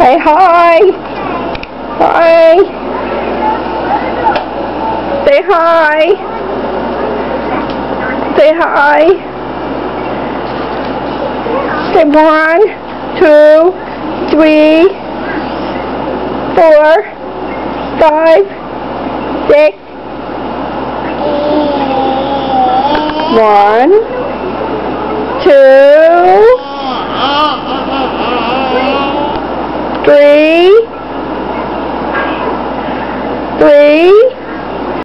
Say hi. Hi. Say hi. Say hi. Say one, two, three, four, five, six. One, two. 对，对。